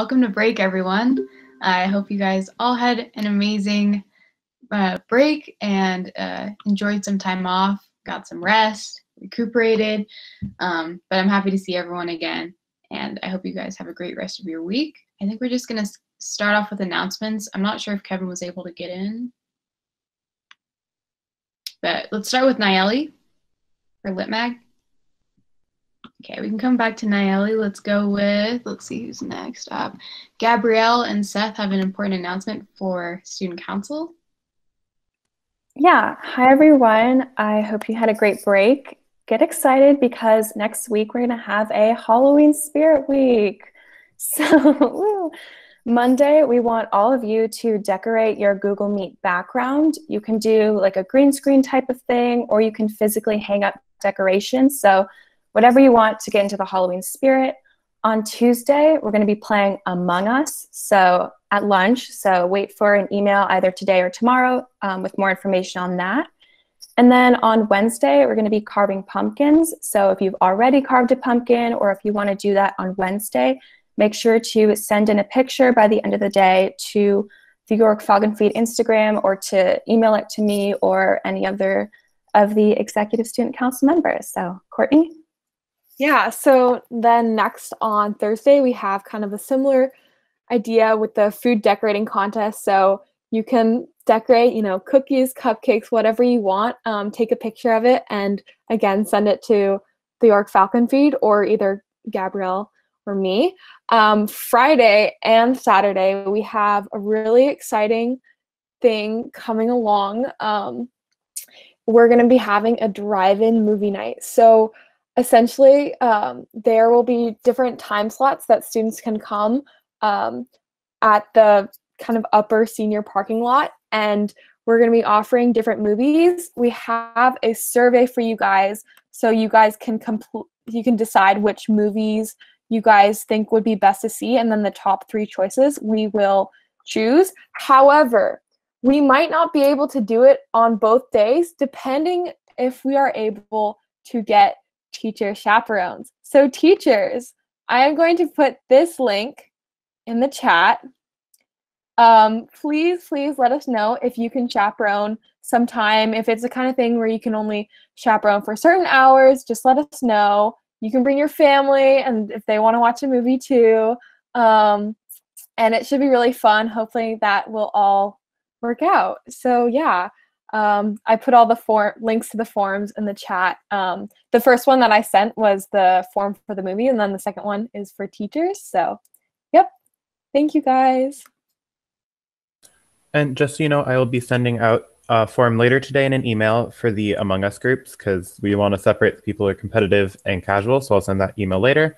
Welcome to break, everyone. I hope you guys all had an amazing uh, break and uh, enjoyed some time off, got some rest, recuperated. Um, but I'm happy to see everyone again, and I hope you guys have a great rest of your week. I think we're just going to start off with announcements. I'm not sure if Kevin was able to get in, but let's start with Nayeli for LitMag. Okay, we can come back to Nayeli. Let's go with, let's see who's next up. Gabrielle and Seth have an important announcement for Student Council. Yeah, hi everyone. I hope you had a great break. Get excited because next week we're going to have a Halloween Spirit Week. So, Monday, we want all of you to decorate your Google Meet background. You can do like a green screen type of thing, or you can physically hang up decorations. So, whatever you want to get into the Halloween spirit. On Tuesday, we're going to be playing Among Us. So at lunch. So wait for an email either today or tomorrow um, with more information on that. And then on Wednesday, we're going to be carving pumpkins. So if you've already carved a pumpkin or if you want to do that on Wednesday, make sure to send in a picture by the end of the day to the York Falcon Feed Instagram or to email it to me or any other of the executive student council members. So Courtney? Yeah, so then next on Thursday, we have kind of a similar idea with the food decorating contest. So you can decorate, you know, cookies, cupcakes, whatever you want. Um, take a picture of it and again, send it to the York Falcon feed or either Gabrielle or me. Um, Friday and Saturday, we have a really exciting thing coming along. Um, we're going to be having a drive in movie night. So essentially um, there will be different time slots that students can come um, at the kind of upper senior parking lot and we're going to be offering different movies. We have a survey for you guys so you guys can complete you can decide which movies you guys think would be best to see and then the top three choices we will choose. However we might not be able to do it on both days depending if we are able to get teacher chaperones. So, teachers, I am going to put this link in the chat. Um, please, please let us know if you can chaperone sometime. If it's the kind of thing where you can only chaperone for certain hours, just let us know. You can bring your family, and if they want to watch a movie too. Um, and it should be really fun. Hopefully, that will all work out. So, yeah. Um, I put all the form links to the forms in the chat. Um, the first one that I sent was the form for the movie, and then the second one is for teachers. So, yep. Thank you guys. And just so you know, I will be sending out a form later today in an email for the Among Us groups because we want to separate the people who are competitive and casual. So I'll send that email later.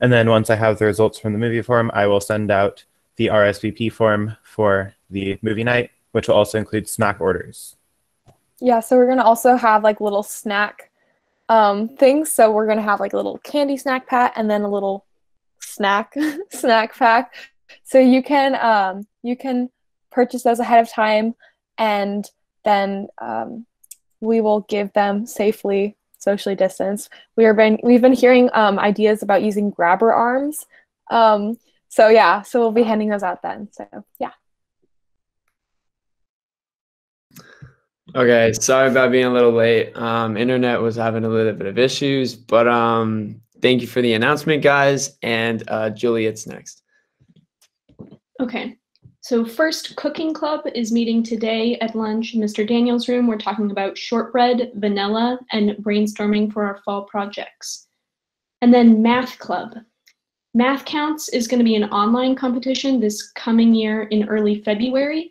And then once I have the results from the movie form, I will send out the RSVP form for the movie night, which will also include snack orders. Yeah, so we're gonna also have like little snack um, things. So we're gonna have like a little candy snack pack and then a little snack snack pack. So you can um, you can purchase those ahead of time, and then um, we will give them safely socially distanced. We are been we've been hearing um, ideas about using grabber arms. Um, so yeah, so we'll be handing those out then. So yeah. Okay, sorry about being a little late. Um, internet was having a little bit of issues, but um, thank you for the announcement, guys. And uh, Juliet's next. Okay, so first, Cooking Club is meeting today at lunch in Mr. Daniels' room. We're talking about shortbread, vanilla, and brainstorming for our fall projects. And then Math Club. Math Counts is going to be an online competition this coming year in early February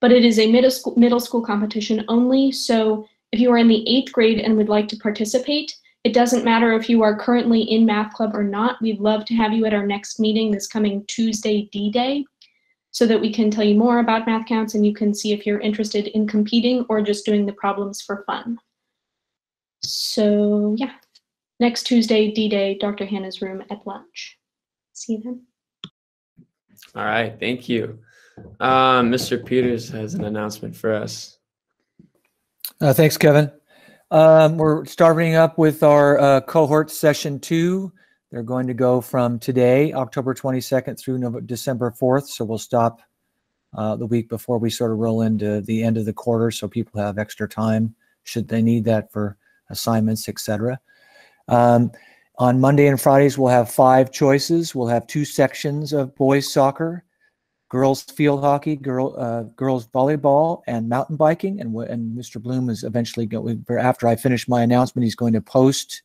but it is a middle school, middle school competition only. So if you are in the eighth grade and would like to participate, it doesn't matter if you are currently in math club or not. We'd love to have you at our next meeting this coming Tuesday, D-Day, so that we can tell you more about math counts and you can see if you're interested in competing or just doing the problems for fun. So yeah, next Tuesday, D-Day, Dr. Hannah's room at lunch. See you then. All right, thank you. Uh, Mr. Peters has an announcement for us. Uh, thanks, Kevin. Um, we're starting up with our uh, cohort session two They're going to go from today, October 22nd through November, December 4th. So we'll stop uh, the week before we sort of roll into the end of the quarter so people have extra time should they need that for assignments, etc. Um, on Monday and Fridays, we'll have five choices. We'll have two sections of boys soccer, girls field hockey, girl uh, girls volleyball, and mountain biking. And and Mr. Bloom is eventually going after I finish my announcement. He's going to post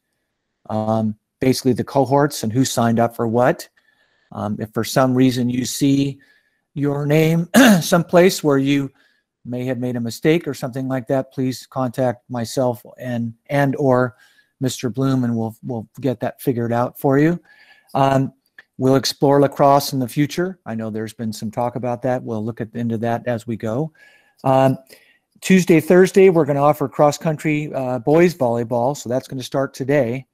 um, basically the cohorts and who signed up for what. Um, if for some reason you see your name someplace where you may have made a mistake or something like that, please contact myself and and or Mr. Bloom, and we'll we'll get that figured out for you. Um, we'll explore lacrosse in the future. I know there's been some talk about that. We'll look at into that as we go. Um, Tuesday, Thursday, we're going to offer cross country uh, boys volleyball, so that's going to start today.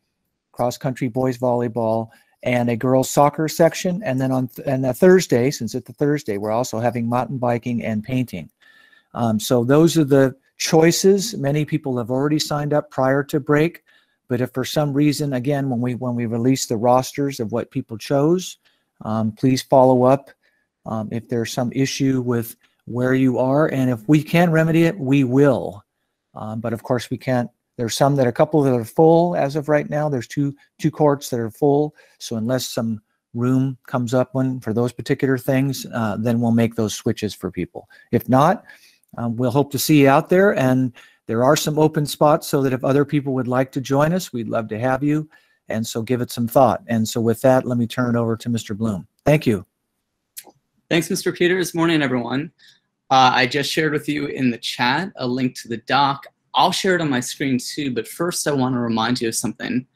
Cross country boys volleyball and a girls soccer section, and then on th- and a Thursday, since it's a Thursday, we're also having mountain biking and painting. Um, so those are the choices. Many people have already signed up prior to break, but if for some reason, again, when we when we release the rosters of what people chose, um, please follow up um, if there's some issue with where you are, and if we can remedy it, we will. Um, but of course, we can't. There's some that a couple that are full as of right now. There's two two courts that are full. So unless some room comes up when for those particular things, uh, then we'll make those switches for people. If not, um, we'll hope to see you out there. And there are some open spots so that if other people would like to join us, we'd love to have you. And so give it some thought. And so with that, let me turn it over to Mr. Bloom. Thank you. Thanks, Mr. Peters. Morning, everyone. Uh, I just shared with you in the chat a link to the doc. I'll share it on my screen too, but first I want to remind you of something.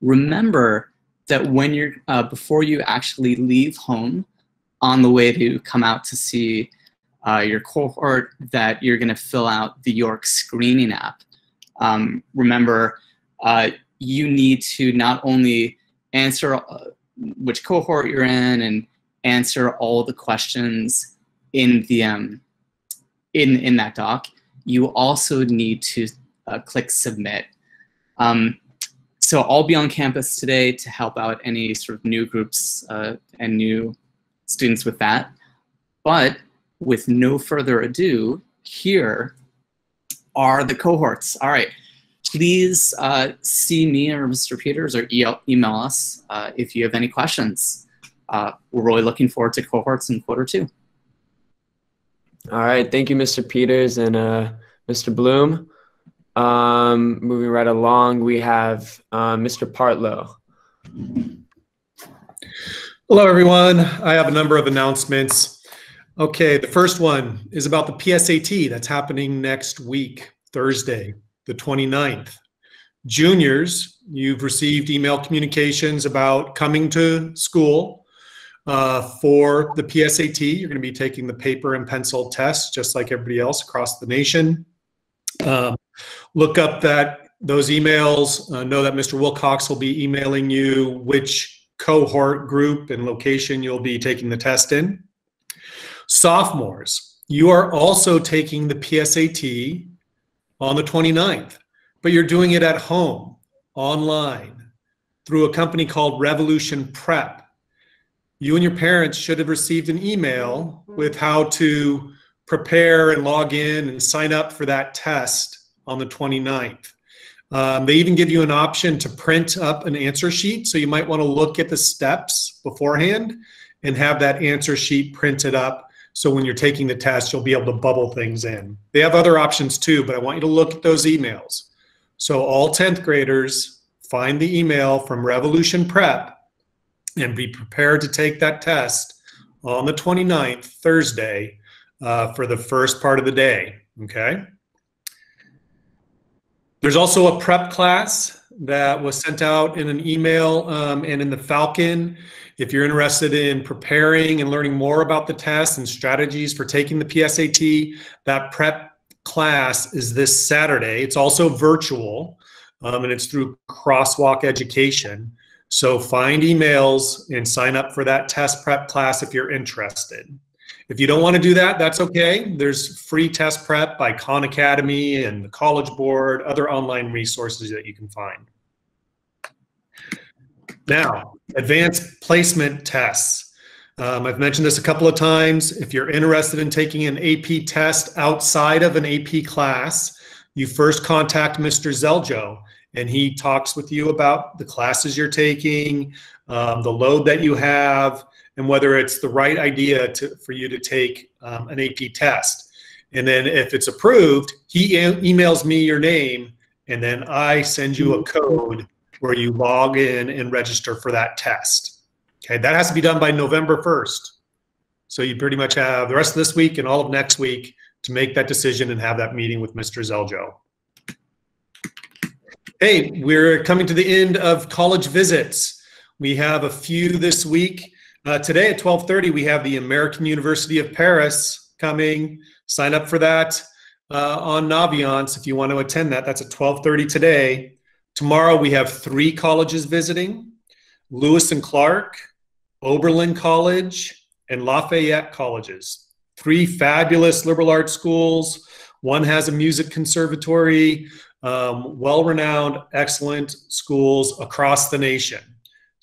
Remember that when you're, uh, before you actually leave home on the way to come out to see uh, your cohort that you're going to fill out the York screening app. Um, remember, uh, you need to not only answer uh, which cohort you're in and answer all the questions in the um, in in that doc. You also need to uh, click submit. Um, so I'll be on campus today to help out any sort of new groups uh, and new students with that. But with no further ado, here are the cohorts. All right, please uh, see me or Mr. Peters or e email us uh, if you have any questions. Uh, we're really looking forward to cohorts in quarter two. All right, thank you, Mr. Peters and uh, Mr. Bloom. Um, moving right along, we have uh, Mr. Partlow. Hello, everyone. I have a number of announcements. Okay, the first one is about the PSAT that's happening next week, Thursday, the 29th. Juniors, you've received email communications about coming to school uh, for the PSAT. You're going to be taking the paper and pencil test just like everybody else across the nation. Um, look up that those emails. Uh, know that Mr. Wilcox will be emailing you which cohort group and location you'll be taking the test in. Sophomores, you are also taking the PSAT on the 29th, but you're doing it at home, online, through a company called Revolution Prep. You and your parents should have received an email with how to prepare and log in and sign up for that test on the 29th. Um, they even give you an option to print up an answer sheet. So you might want to look at the steps beforehand and have that answer sheet printed up so when you're taking the test, you'll be able to bubble things in. They have other options too, but I want you to look at those emails. So all 10th graders find the email from Revolution Prep and be prepared to take that test on the 29th, Thursday, uh, for the first part of the day. Okay. There's also a prep class that was sent out in an email um, and in the Falcon. If you're interested in preparing and learning more about the test and strategies for taking the PSAT, that prep class is this Saturday. It's also virtual um, and it's through Crosswalk Education. So find emails and sign up for that test prep class if you're interested. If you don't want to do that, that's okay. There's free test prep by Khan Academy and the College Board, other online resources that you can find. Now, advanced placement tests. Um, I've mentioned this a couple of times. If you're interested in taking an AP test outside of an AP class, you first contact Mr. Zeljo and he talks with you about the classes you're taking, um, the load that you have, and whether it's the right idea to, for you to take um, an AP test. And then if it's approved, he e- emails me your name, and then I send you a code where you log in and register for that test. Okay, that has to be done by November 1st. So you pretty much have the rest of this week and all of next week to make that decision and have that meeting with Mr. Zeljo. Hey, we're coming to the end of college visits. We have a few this week. Uh, today at 12:30, we have the American University of Paris coming. Sign up for that uh, on Naviance if you want to attend that. That's at 12:30 today. Tomorrow we have three colleges visiting: Lewis and Clark, Oberlin College, and Lafayette colleges. Three fabulous liberal arts schools. One has a music conservatory um, well renowned, excellent schools across the nation.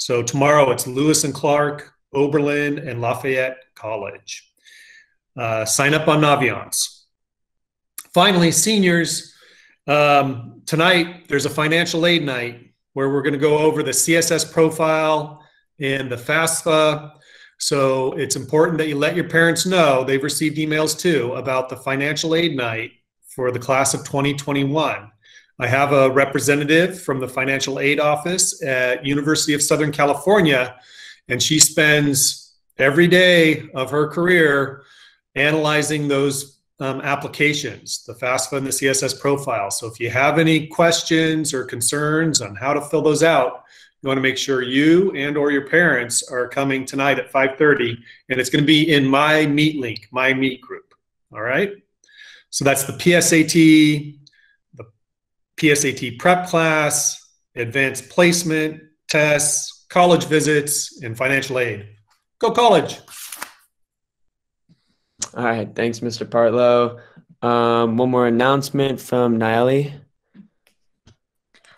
So tomorrow it's Lewis and Clark, Oberlin, and Lafayette College. Uh, sign up on Naviance. Finally, seniors, um, tonight there's a financial aid night where we're going to go over the CSS profile and the FAFSA. So it's important that you let your parents know they've received emails too about the financial aid night for the class of 2021. I have a representative from the financial aid office at University of Southern California, and she spends every day of her career analyzing those um, applications, the FAFSA and the CSS profile. So if you have any questions or concerns on how to fill those out, you want to make sure you and or your parents are coming tonight at 5.30 and it's going to be in my meet link my meet group all right so that's the psat PSAT prep class, advanced placement tests, college visits, and financial aid. Go college. All right. Thanks, Mr. Partlow. Um, one more announcement from Nayeli.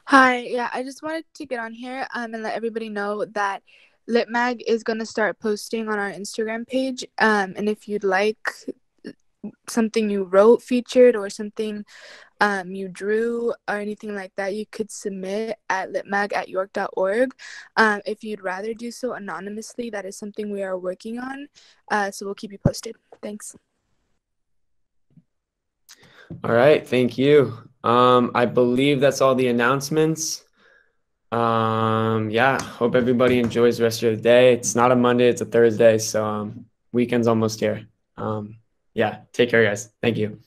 Hi, yeah, I just wanted to get on here um, and let everybody know that LitMag is going to start posting on our Instagram page. Um, and if you'd like something you wrote featured or something um, you drew or anything like that, you could submit at litmag at york.org. Um, if you'd rather do so anonymously, that is something we are working on. Uh, so we'll keep you posted. Thanks. All right, thank you. Um, I believe that's all the announcements. Um, yeah, hope everybody enjoys the rest of the day. It's not a Monday, it's a Thursday, so um, weekend's almost here. Um, yeah, take care, guys. Thank you.